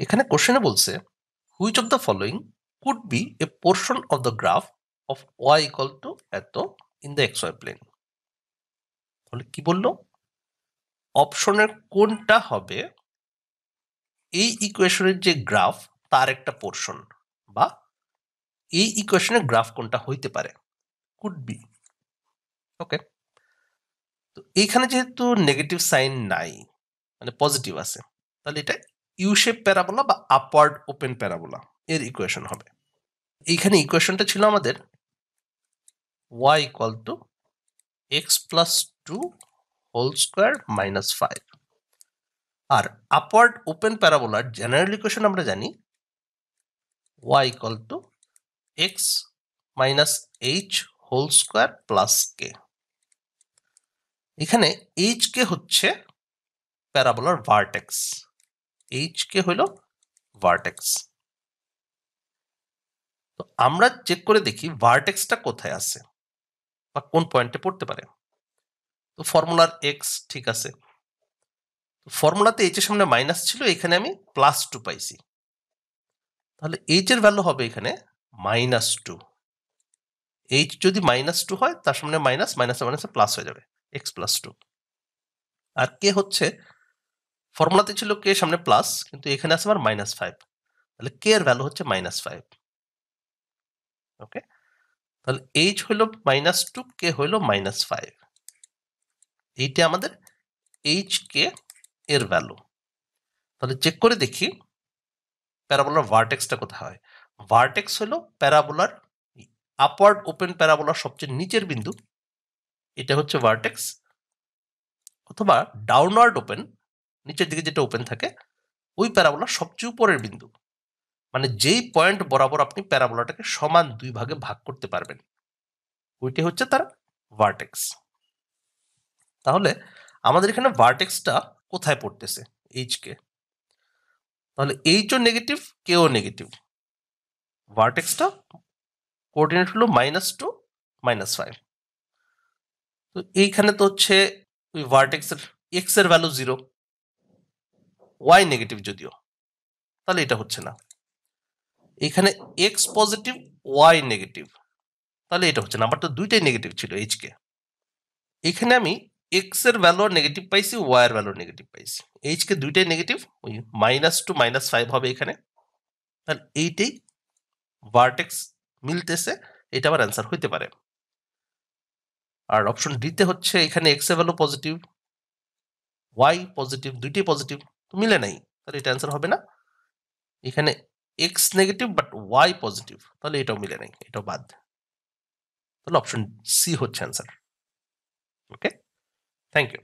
এখানে কোশ্চেনে বলছে which of the following could be a portion of the graph of y equal to এত in the x y plane তাহলে কি বলল? অপশনের কোনটা হবে? এই ইকুয়েশনের যে গ্রাফ তার একটা পোর্শন বা এই ইকুয়েশনের গ্রাফ কোনটা হইতে পারে? কুড বি ওকে তো এইখানে যেহেতু নেগেটিভ সাইন নাই মানে পজিটিভ আছে, তাহলে এটা ইউ শেপ প্যারাবোলা বা আপওয়ার্ড ওপেন প্যারাবোলা এর ইকুয়েশন হবে। এইখানে ইকুয়েশনটা ছিল আমাদের y equal to x plus two whole square minus five R upward open প্যারাবোলার জেনারেল ইকুয়েশন আমরা জানি y equal to x minus h whole square plus k এখানে এইচ কে হচ্ছে প্যারাবোলার ভার্টেক্স এইচ কে হইল ভার্টেক্স তো আমরা check করে দেখি ভার্টেক্সটা কোথায় আছে বা কোন পয়েন্টে পড়তে পারে। তো ফর্মুলার এক্স ঠিক আছে। ফর্মুলাতে এইচ এর সামনে মাইনাস ছিল, এখানে আমি প্লাস টু পাইছি। তাহলে এইচ এর ভ্যালু হবে এখানে মাইনাস টু এইচ যদি মাইনাস টু হয়, তার সামনে মাইনাস মাইনাসে মাইনাসে প্লাস হয়ে যাবে এক্স প্লাস টু আর কে হচ্ছে ফর্মুলাতে ছিল কে সামনে প্লাস কিন্তু এখানে আছে আমার মাইনাস ফাইভ তাহলে কে এর ভ্যালু হচ্ছে মাইনাস ফাইভ ওকে তাহলে এইচ হইল মাইনাস টু কে হইল মাইনাস ফাইভ এইটা আমাদের এইচ কে এর ভ্যালু তাহলে চেক করে দেখি প্যারাবোলার ভার্টেক্সটা কোথায় হয়। ভার্টেক্স হলো প্যারাবোলার আপওয়ার্ড ওপেন প্যারাবোলার সবচেয়ে নিচের বিন্দু। এটা হচ্ছে ভার্টেক্স অথবা ডাউনওয়ার্ড ওপেন নিচের দিকে যেটা ওপেন থাকে, ওই প্যারাবোলার সবচেয়ে উপরের বিন্দু। মানে যেই পয়েন্ট বরাবর আপনি প্যারাবোলাটাকে সমান দুই ভাগে ভাগ করতে পারবেন। ওইটি হচ্ছে তার ভার্টেক্স তাহলে আমাদের এখানে ভার্টেক্সটা কোথায় পড়তেছে? এইচ কে তাহলে এইচও নেগেটিভ কেও নেগেটিভ ভার্টেক্সটা কোঅর্ডিনেট হলো মাইনাস টু মাইনাস ফাইভ তো এইখানে তো হচ্ছে ওই ভার্টেক্সের এক্সের ভ্যালু জিরো ওয়াই নেগেটিভ যদিও, তাহলে এটা হচ্ছে না। এখানে এক্স পজিটিভ ওয়াই নেগেটিভ তাহলে এটা হচ্ছে না আমার তো দুইটাই নেগেটিভ ছিল এইচকে এখানে আমি এক্সের ভ্যালু নেগেটিভ পাইছি ওয়াই এর ভ্যালু নেগেটিভ পাইছি। এইচকে দুইটাই নেগেটিভ ওই মাইনাস টু মাইনাস ফাইভ হবে এখানে। তাহলে এইটাই ভার্টেক্স মিলতেছে, এটা আমার অ্যান্সার হইতে পারে। আর অপশন ডিতে হচ্ছে এখানে এক্সের ভ্যালু পজিটিভ ওয়াই পজিটিভ দুইটাই পজিটিভ মিলে নাই, তাহলে এটা অ্যান্সার হবে না। এখানে x negative but y positive তাহলে এটাও মিলে নাই, এটাও বাদ। তাহলে অপশন সি হচ্ছে অ্যান্সার ওকে থ্যাংক ইউ